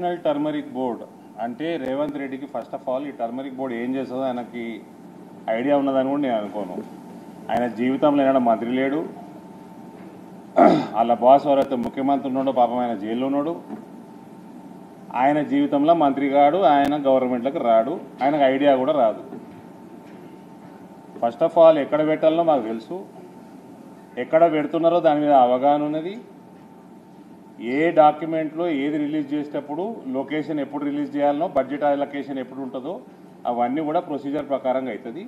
National turmeric board అంటే రేవంత్ రెడ్డికి first of all ఈ టర్మరిక్ బోర్డు ఏం చేస్తుందో ఆయనకి ఐడియా ఉన్నదని కూడా నేను అనుకోను. ఆయన జీవితంలో ఏమైనా మంత్రి లేడు. వాళ్ళ బాస్ ఎవరైతే ముఖ్యమంత్రి ఉన్నాడో పాపం ఆయన జైల్లో ఉన్నాడు. ఆయన జీవితంలో మంత్రి కాడు ఆయన గవర్నమెంట్లకు రాడు. ఆయనకు ఐడియా కూడా రాదు. ఫస్ట్ ఆఫ్ ఆల్ ఎక్కడ పెట్టాలనో మాకు తెలుసు. ఎక్కడ పెడుతున్నారో దాని మీద అవగాహన ఉన్నది. ఏ డాక్యుమెంట్లో ఏది రిలీజ్ చేసేటప్పుడు లొకేషన్ ఎప్పుడు రిలీజ్ చేయాలనో బడ్జెట్ అలొకేషన్ ఎప్పుడు ఉంటుందో అవన్నీ కూడా ప్రొసీజర్ ప్రకారంగా అవుతుంది.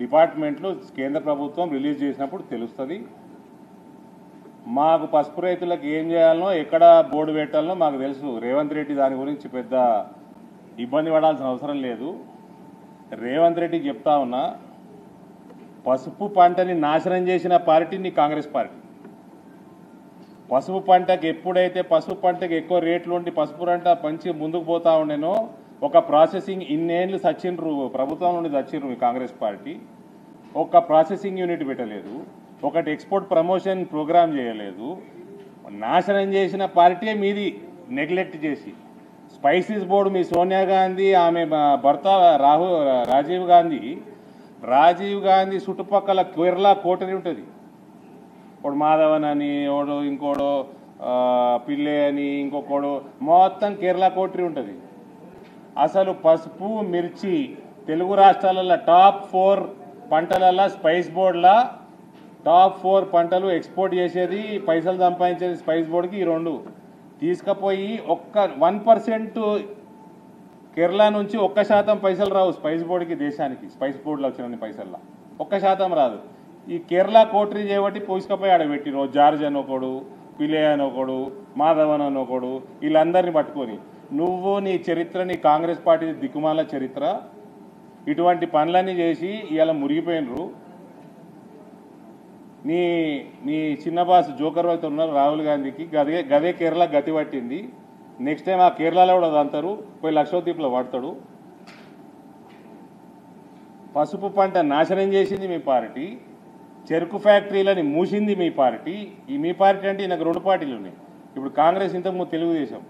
డిపార్ట్మెంట్లో కేంద్ర ప్రభుత్వం రిలీజ్ చేసినప్పుడు తెలుస్తుంది. మాకు పసుపు రైతులకు ఏం చేయాలనో ఎక్కడ బోర్డు పెట్టాలనో మాకు తెలుసు. రేవంత్ రెడ్డి దాని గురించి పెద్ద ఇబ్బంది పడాల్సిన అవసరం లేదు. రేవంత్ రెడ్డి చెప్తా ఉన్నా పసుపు పంటని నాశనం చేసిన పార్టీ నీ కాంగ్రెస్ పార్టీ. పసుపు పంటకి ఎప్పుడైతే పసుపు పంటకి ఎక్కువ రేట్లు ఉండి పసుపు పంట పంచి ముందుకు పోతా ఉండేనో ఒక ప్రాసెసింగ్ ఇన్నేళ్ళు సచ్చిండ్రు ప్రభుత్వం నుండి సచ్చిండ్రు ఈ కాంగ్రెస్ పార్టీ. ఒక ప్రాసెసింగ్ యూనిట్ పెట్టలేదు. ఒకటి ఎక్స్పోర్ట్ ప్రమోషన్ ప్రోగ్రామ్ చేయలేదు. నాశనం చేసిన పార్టీ మీది నెగ్లెక్ట్ చేసి. స్పైసీస్ బోర్డు మీ సోనియా గాంధీ ఆమె భర్త రాహుల్ రాజీవ్ గాంధీ. రాజీవ్ గాంధీ చుట్టుపక్కల కేరళ కోటరీ ఉంటుంది. ఒకడు మాధవన్ అని ఒకడు ఇంకోడు ఆ, పిల్లే అని ఇంకొకడు మొత్తం కేరళ కోటరీ ఉంటుంది. అసలు పసుపు మిర్చి తెలుగు రాష్ట్రాలలో టాప్ ఫోర్ పంటలలో స్పైస్ బోర్డులా టాప్ ఫోర్ పంటలు ఎక్స్పోర్ట్ చేసేది పైసలు సంపాదించేది స్పైస్ బోర్డుకి ఈ రెండు. తీసుకుపోయి ఒక్క వన్ పర్సెంట్ కేరళ నుంచి ఒక్క శాతం పైసలు రావు స్పైస్ బోర్డుకి దేశానికి స్పైస్ బోర్డులో వచ్చిన పైసల్లో. ఒక్క శాతం రాదు. ఈ కేరళ కోటరీ చేయబట్టి పోసుకపోయి ఆడ జార్జ్ అని ఒకడు పిలే అని ఒకడు మాధవన్ అని ఒకడు వీళ్ళందరినీ పట్టుకొని. నువ్వు నీ చరిత్ర నీ కాంగ్రెస్ పార్టీ దిక్కుమాల చరిత్ర ఇటువంటి పనులన్నీ చేసి ఇవాళ మురిగిపోయినరు. నీ నీ చిన్న బాస్ జోకర్ అయితే ఉన్నారు రాహుల్ గాంధీకి. గదే గదే కేరళ గతి పట్టింది. నెక్స్ట్ టైం ఆ కేరళలో కూడా అది అంటారు పోయి లక్షద్వీప్లో పడతాడు. పసుపు పంట నాశనం చేసింది మీ పార్టీ. చెరుకు ఫ్యాక్టరీలని మూసింది మీ పార్టీ. ఈ మీ పార్టీ అంటే నాకు రెండు పార్టీలు ఉన్నాయి. ఇప్పుడు కాంగ్రెస్ ఇంతకుముందు తెలుగుదేశం.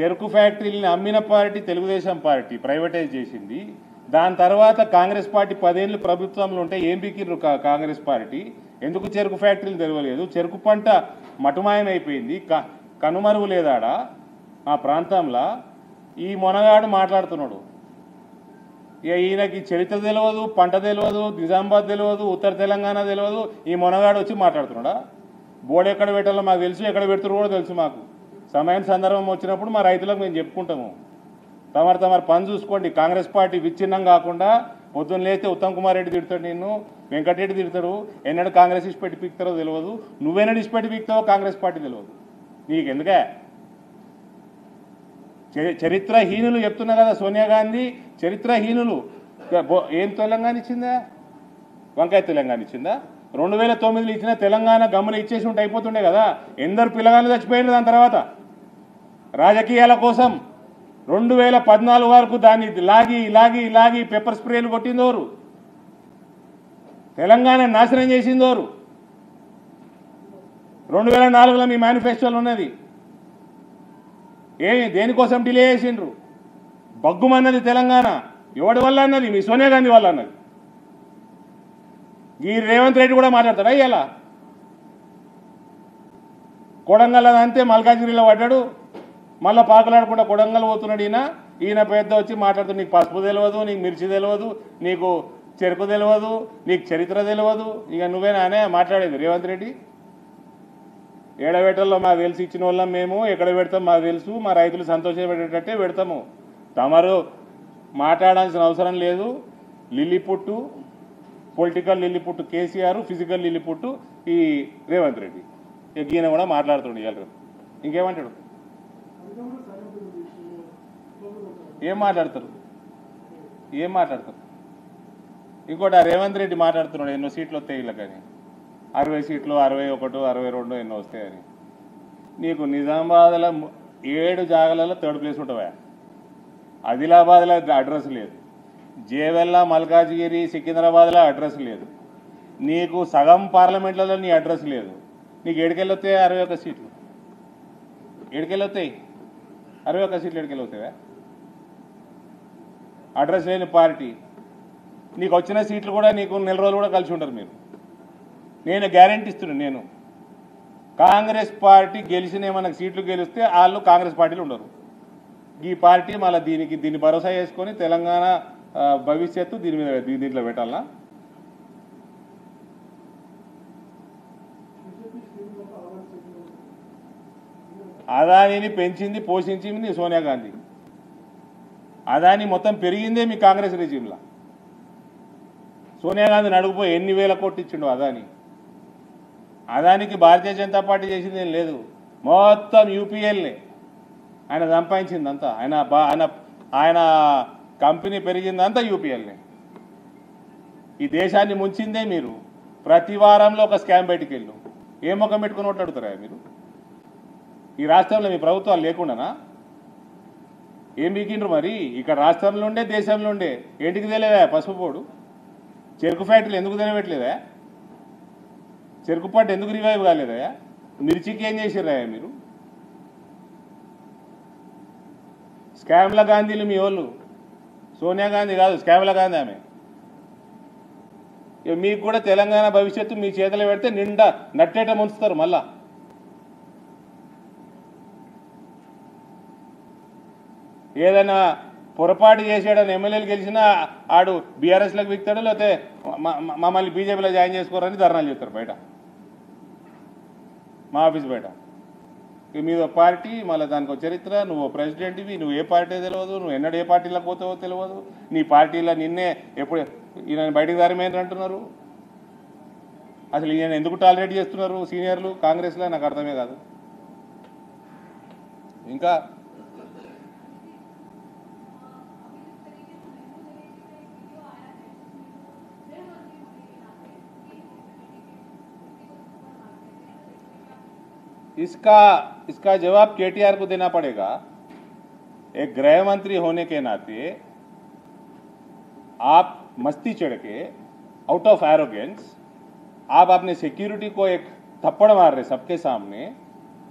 చెరుకు ఫ్యాక్టరీలని అమ్మిన పార్టీ తెలుగుదేశం పార్టీ ప్రైవేటైజ్ చేసింది. దాని తర్వాత కాంగ్రెస్ పార్టీ పదేళ్ళు ప్రభుత్వంలో ఉంటే ఏం బికిర్రు కాంగ్రెస్ పార్టీ? ఎందుకు చెరుకు ఫ్యాక్టరీలు తెరవలేదు? చెరుకు పంట మటుమాయమైపోయింది. క- కనుమరువు లేదాడా? ఆ ప్రాంతంలో? ఈ మొనగాడు మాట్లాడుతున్నాడు. ఇక ఈయనకి చరిత్ర తెలియదు పంట తెలియదు నిజామాబాద్ తెలియదు ఉత్తర తెలంగాణ తెలియదు ఈ మొనగాడు వచ్చి మాట్లాడుతున్నాడా? బోర్డు ఎక్కడ పెట్టాలో మాకు తెలుసు ఎక్కడ పెడుతున్నారు కూడా తెలుసు మాకు. సమయం సందర్భం వచ్చినప్పుడు మా రైతులకు మేము చెప్పుకుంటాము. తమరు తమరు పని చూసుకోండి కాంగ్రెస్ పార్టీ విచ్ఛిన్నం కాకుండా పొద్దున్న లేస్తే ఉత్తమ్ కుమార్ రెడ్డి తిడతాడు నిన్ను వెంకటరెడ్డి తిడతాడు ఎన్నడూ కాంగ్రెస్ ఇచ్చిపెట్టి పీక్తారో తెలియదు నువ్వెన్నడు ఇచ్చిపెట్టి పీక్తావో కాంగ్రెస్ పార్టీ తెలియదు నీకు ఎందుకే చరిత్రహీనులు చెప్తున్నా కదా సోనియా గాంధీ. చరిత్రహీనులు. ఏం తెలంగాణ ఇచ్చిందా? వంకాయ తెలంగాణ ఇచ్చిందా? రెండు వేల తొమ్మిదిలో ఇచ్చిన తెలంగాణ గమ్మున ఇచ్చేసి ఉంటే అయిపోతుండే కదా. ఎందరు పిల్లగాళ్ళు చచ్చిపోయారు దాని తర్వాత. రాజకీయాల కోసం రెండు వేల పద్నాలుగు వరకు దాన్ని లాగి లాగి లాగి పెప్పర్ స్ప్రేలు కొట్టిందోరు. తెలంగాణ నాశనం చేసిందోరు. రెండు వేల నాలుగులో మీ మేనిఫెస్టోలు ఉన్నది. ఏ దేనికోసం డిలే చేసిండ్రు? బగ్గుమన్నది తెలంగాణ. ఎవడి వల్ల అన్నది? మీ సోనియా గాంధీ వల్ల అన్నది. ఈ రేవంత్ రెడ్డి కూడా మాట్లాడతాడా ఇలా కొడంగల్ అంతే మల్కాజిగిరిలో పడ్డాడు. మళ్ళీ పాకలాడకుండా కొడంగల్ పోతున్నాడు ఈయన. ఈయన పెద్ద వచ్చి మాట్లాడుతూ నీకు పసుపు తెలియదు నీకు మిర్చి తెలియదు నీకు చెరుకు తెలియదు నీకు చరిత్ర తెలియదు ఇక నువ్వేనానే మాట్లాడేది రేవంత్ రెడ్డి. ఏడబెట్టల్లో మాకు తెలిసి ఇచ్చిన వాళ్ళం మేము ఎక్కడ పెడతాం మాకు తెలుసు మా రైతులు సంతోషపెట్టేటట్టే పెడతాము. తమరు మాట్లాడాల్సిన అవసరం లేదు. Lilliput political Lilliput KCR physical Lilliput ఈ రేవంత్ రెడ్డి. ఈయన కూడా మాట్లాడుతుండే ఇవాళ ఇంకేమంటాడు? ఏం మాట్లాడతారు? ఏం మాట్లాడతారు? ఇంకోటి ఆ రేవంత్ రెడ్డి మాట్లాడుతున్నాడు ఎన్నో సీట్లు వస్తాయి వీళ్ళకి కానీ అరవై సీట్లు అరవై ఒకటి అరవై రెండు ఎన్నో వస్తాయని నీకు నిజామాబాద్లో ఏడు జాగాలలో థర్డ్ ప్లేస్ ఉంటావా? ఆదిలాబాద్లో అడ్రస్ లేదు. జేవెల్లా మల్కాజ్గిరి సికింద్రాబాద్లో అడ్రస్ లేదు. నీకు సగం పార్లమెంట్లలో నీ అడ్రస్ లేదు. నీకు ఏడుకెళ్ళొస్తాయి అరవై ఒక్క సీట్లు? ఏడుకెళ్ళొస్తాయి అరవై ఒక్క సీట్లు ఎక్కడికి అడ్రస్ లేని పార్టీ. నీకు వచ్చిన సీట్లు కూడా నీకు నెల రోజులు కూడా కలిసి ఉంటారు మీరు. నేను గ్యారంటీ ఇస్తున్నాను నేను. కాంగ్రెస్ పార్టీ గెలిచిన మనకు సీట్లు గెలిస్తే వాళ్ళు కాంగ్రెస్ పార్టీలు ఉండరు. ఈ పార్టీ మళ్ళీ దీనికి దీన్ని భరోసా చేసుకొని తెలంగాణ భవిష్యత్తు దీని మీద దీంట్లో పెట్టాలనా అదానిని పెంచింది పోషించింది సోనియా గాంధీ. అదాని మొత్తం పెరిగిందే మీ కాంగ్రెస్ రెజీమ్లా. సోనియా గాంధీని అడుగుపోయి ఎన్ని వేల కోట్లు ఇచ్చిండు అదాని. అదానికి భారతీయ జనతా పార్టీ చేసింది ఏం లేదు. మొత్తం యూపీఎల్ని ఆయన సంపాదించిందంతా. ఆయన ఆయన ఆయన కంపెనీ పెరిగిందంతా యూపీఎల్ని ఈ దేశాన్ని ముంచిందే మీరు. ప్రతి వారంలో ఒక స్కామ్ బయటికి వెళ్ళు ఏ ముఖం పెట్టుకుని మాట్లాడుతారా మీరు? ఈ రాష్ట్రంలో మీ ప్రభుత్వాలు లేకుండానా? ఏం బీకిండ్రు మరి? ఇక్కడ రాష్ట్రంలో ఉండే దేశంలో ఉండే. ఏంటికి తెలియదా పసుపు పోడు? చెరుకు ఫ్యాక్టరీలు ఎందుకు తెలియట్లేదా చెరుకు పంట ఎందుకు రివైవ్ కాలేదా మిర్చికి ఏం చేసిర్రాయా మీరు? స్కామ్ల గాంధీలు మీ వాళ్ళు. సోనియా గాంధీ కాదు స్కామ్ల గాంధీ ఆమె. ఇక మీకు కూడా తెలంగాణ భవిష్యత్తు మీ చేతిలో పెడితే నిండా నట్టేట ముంచుతారు మళ్ళా. ఏదైనా పొరపాటు చేసాడని ఎమ్మెల్యేలు గెలిచినా ఆడు బీఆర్ఎస్లోకి విక్తాడు లేకపోతే మ- మమ్మల్ని బీజేపీలో జాయిన్ చేసుకోరని ధర్నాలు చెప్తారు బయట. మా ఆఫీస్ బయట. మీద పార్టీ మళ్ళీ దానికి చరిత్ర నువ్వు ప్రెసిడెంట్వి నువ్వు ఏ పార్టీ తెలియదు నువ్వు ఎన్నడూ ఏ పార్టీలో పోతావో తెలియదు నీ పార్టీలో నిన్నే ఎప్పుడు ఈయన బయటకు దారిమేంటి అంటున్నారు? అసలు ఈయన ఎందుకు టాలరేట్ చేస్తున్నారు సీనియర్లు కాంగ్రెస్లో? నాకు అర్థమే కాదు. ఇంకా इसका इसका जवाब केटीआर को देना पड़ेगा। एक गृह मंत्री होने के नाते आप मस्ती चढ़ के आउट ऑफ़ एरोगेंस आप अपने सिक्योरिटी को एक थप्पड़ मार रहे सबके सामने,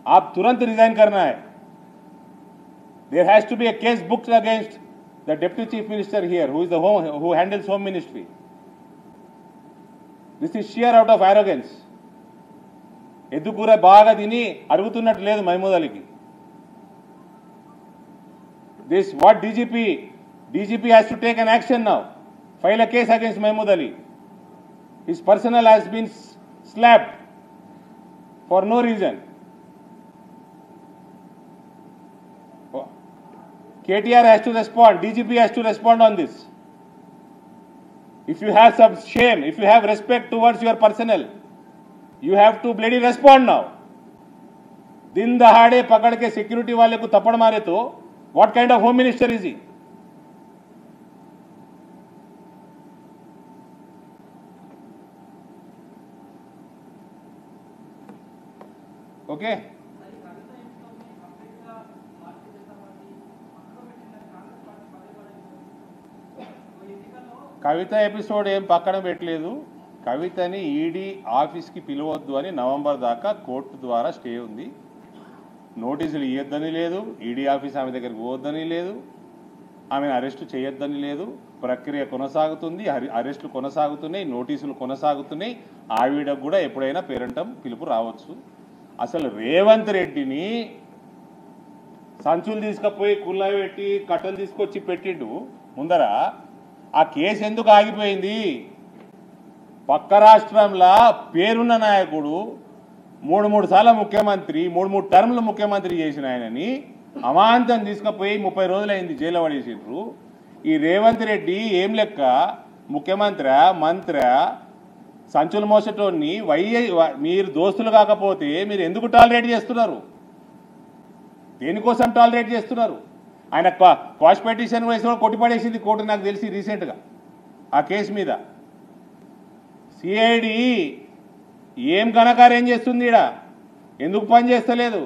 आप तुरंत रिजाइन करना है। There has to be a case book against the deputy chief minister here who is the home who handles home ministry this is sheer out of arrogance ఎద్దుకూర బాగా తిని అరుగుతున్నట్టు లేదు Mahmood అలీకి this what DGP DGP has to take an action now file a case against Mahmood Ali his personal has been slapped for no reason KTR has to respond DGP has to respond on this if you have some shame, if you have respect towards your personnel, you have to bloody respond now. दिन दहाड़े पकड़ के security वाले को थप्पड़ मारे तो what kind of home minister is he? Okay? Kavitha episode ఏం పక్కన పెట్టలేదు కవితని ఈడీ ఆఫీస్కి పిలవద్దు అని నవంబర్ దాకా కోర్టు ద్వారా స్టే ఉంది. నోటీసులు ఇవ్వద్దని లేదు ఈడీ ఆఫీస్ ఆమె దగ్గరికి పోవద్దని లేదు ఆమెను అరెస్టు చేయొద్దని లేదు ప్రక్రియ కొనసాగుతుంది అరెస్టులు కొనసాగుతున్నాయి నోటీసులు కొనసాగుతున్నాయి ఆవిడకు కూడా ఎప్పుడైనా పేరంటం పిలుపు రావచ్చు. అసలు రేవంత్ రెడ్డిని సంచులు తీసుకుపోయి కుళ్ళ పెట్టి కట్టలు తీసుకొచ్చి పెట్టిండు. ముందర ఆ కేసు ఎందుకు ఆగిపోయింది? పక్క రాష్ట్రంలో పేరున్న నాయకుడు మూడు మూడు సార్లు ముఖ్యమంత్రి మూడు మూడు టర్మ్లు ముఖ్యమంత్రి చేసిన ఆయనని అమాంతం తీసుకుపోయి ముప్పై రోజులైంది జైలు పడేసిండ్రు. ఈ రేవంత్ రెడ్డి ఏం లెక్క? ముఖ్యమంత్రి మంత్రి సంచులు మోసటోన్ని వయ్య మీరు దోస్తులు కాకపోతే మీరు ఎందుకు టాలరేట్ చేస్తున్నారు? దేనికోసం టాలరేట్ చేస్తున్నారు? ఆయన క్వాష్ పిటిషన్ వేసిన కొట్టిపడేసింది కోర్టు నాకు తెలిసి రీసెంట్గా ఆ కేసు మీద. సిఐడి ఏం ఘనకార్యం చేస్తుంది ఈడ? ఎందుకు పని చేస్తలేదు?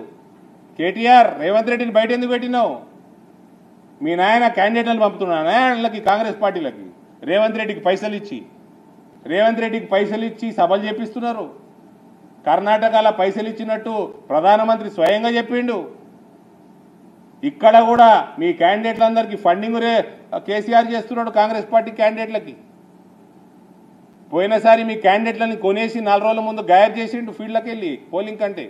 కేటీఆర్ రేవంత్ రెడ్డిని బయట ఎందుకు పెట్టినావు? మీ నాయన క్యాండిడేట్లను పంపుతున్నాను వాళ్ళకి కాంగ్రెస్ పార్టీలకి. రేవంత్ రెడ్డికి పైసలు ఇచ్చి. రేవంత్ రెడ్డికి పైసలు ఇచ్చి సభలు చేపిస్తున్నారు. కర్ణాటకలో పైసలు ఇచ్చినట్టు ప్రధానమంత్రి స్వయంగా చెప్పిండు. ఇక్కడ కూడా మీ క్యాండిడేట్లందరికీ ఫండింగ్ రే కేసీఆర్ చేస్తున్నాడు కాంగ్రెస్ పార్టీ క్యాండిడేట్లకి. పోయినసారి మీ క్యాండిడేట్లని కొనేసి నాలుగు రోజుల ముందు గాయబ్ చేసిండు ఫీల్డ్కి వెళ్ళి పోలింగ్ కంటే.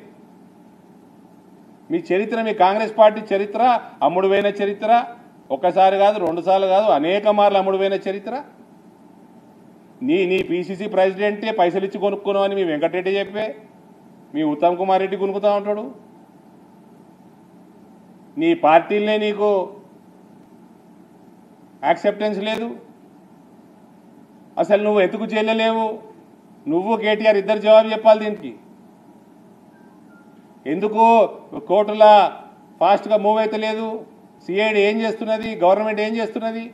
మీ చరిత్ర మీ కాంగ్రెస్ పార్టీ చరిత్ర అమ్ముడు చరిత్ర ఒక్కసారి కాదు రెండుసార్లు కాదు అనేక మార్లు అమ్ముడుపోయిన చరిత్ర. నీ నీ పీసీసీ ప్రెసిడెంటే పైసలు ఇచ్చి కొనుక్కున్నామని మీ వెంకటరెడ్డి చెప్పే మీ ఉత్తమ్ కుమార్ రెడ్డి కొనుక్కుతా ఉంటాడు. నీ పార్టీలనే నీకు యాక్సెప్టెన్స్ లేదు. అసలు నువ్వు ఎందుకు చెల్లలేవు నువ్వు కేటీఆర్ ఇద్దరు జవాబు చెప్పాలి దీనికి. ఎందుకు కోర్టుల ఫాస్ట్గా మూవ్ అవుతలేదు లేదు? సిఐడి ఏం చేస్తున్నది? గవర్నమెంట్ ఏం చేస్తున్నది?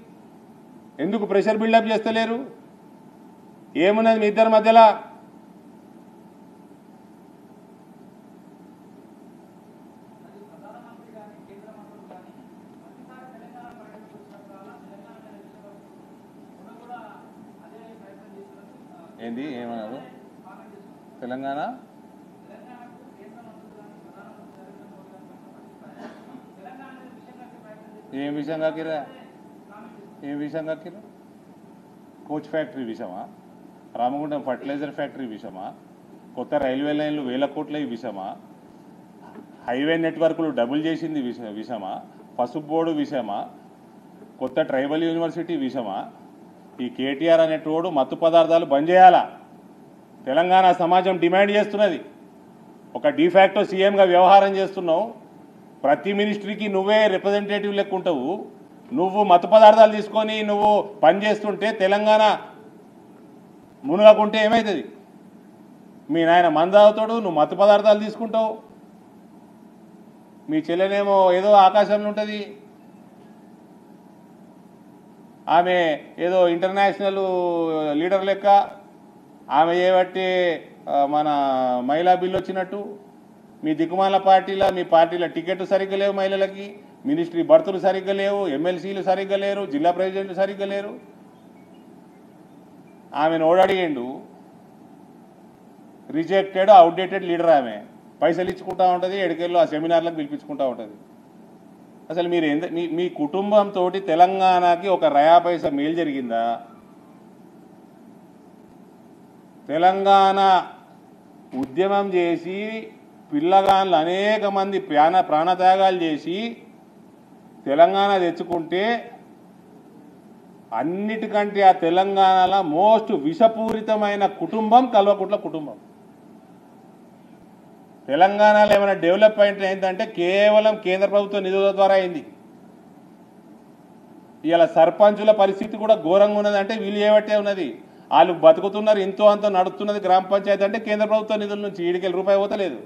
ఎందుకు ప్రెషర్ బిల్డప్ చేస్తలేరు? ఏమున్నది మీ ఇద్దరి మధ్యలో? ఏంది? ఏమన్నారు? తెలంగాణ? ఏం విషయం కాకిరా? ఏం విషయం కాకిరా? కోచ్ ఫ్యాక్టరీ విషయమా? రామగుండం ఫర్టిలైజర్ ఫ్యాక్టరీ విషయమా? కొత్త రైల్వే లైన్లు వేల కోట్ల విషయమా? హైవే నెట్వర్క్లు డబుల్ చేసింది విష విషయమా? పసుపు బోర్డు విషయమా? కొత్త ట్రైబల్ యూనివర్సిటీ విషమా ఈ కేటీఆర్ అనేటోడు మత్తు పదార్థాలు బంద్ చేయాలా? తెలంగాణ సమాజం డిమాండ్ చేస్తున్నది. ఒక డిఫాక్టో సీఎంగా వ్యవహారం చేస్తున్నావు. ప్రతి మినిస్ట్రీకి నువ్వే రిప్రజెంటేటివ్ లెక్క ఉంటావు. నువ్వు మత్తు పదార్థాలు తీసుకొని నువ్వు పనిచేస్తుంటే తెలంగాణ మునుగకుంటే ఏమవుతుంది మీ నాయన మందావుతాడు నువ్వు మత్తు పదార్థాలు తీసుకుంటావు. మీ చెల్లెనేమో ఏదో ఆకాశంలో ఉంటుంది. ఆమె ఏదో ఇంటర్నేషనల్ లీడర్ లెక్క ఆమె చేయబట్టి మన మహిళా బిల్లు వచ్చినట్టు మీ దిక్కుమాల పార్టీల మీ పార్టీల టికెట్ సరిగ్గా లేవు మహిళలకి మినిస్ట్రీ బర్తులు సరిగ్గా లేవు ఎమ్మెల్సీలు సరిగ్గా లేరు జిల్లా ప్రెసిడెంట్లు సరిగ్గా లేరు. ఆమెను ఓడడిగిండు రిజెక్టెడ్ అవుట్డేటెడ్ లీడర్ ఆమె. పైసలు ఇచ్చుకుంటా ఉంటుంది ఎడికెళ్ళు ఆ సెమినార్లకు పిలిపించుకుంటా ఉంటుంది. అసలు మీరు ఎంత మీ మీ కుటుంబంతో తెలంగాణకి ఒక రయా పైసా మేలు జరిగిందా? తెలంగాణ ఉద్యమం చేసి పిల్లగాళ్ళు అనేక మంది ప్రాణ ప్రాణత్యాగాలు చేసి తెలంగాణ తెచ్చుకుంటే అన్నిటికంటే ఆ తెలంగాణలో మోస్ట్ విషపూరితమైన కుటుంబం కల్వకుట్ల కుటుంబం. తెలంగాణలో ఏమైనా డెవలప్మెంట్ అయిందంటే కేవలం కేంద్ర ప్రభుత్వ నిధుల ద్వారా అయింది. ఇలా సర్పంచుల పరిస్థితి కూడా ఘోరంగా ఉన్నదంటే వీళ్ళు ఏవట్టే ఉన్నది? వాళ్ళు బతుకుతున్నారు ఇంతో అంత నడుస్తున్నది గ్రామ పంచాయతీ అంటే కేంద్ర ప్రభుత్వ నిధుల నుంచి ఈడికెళ్ళి రూపాయి పోతలేదు.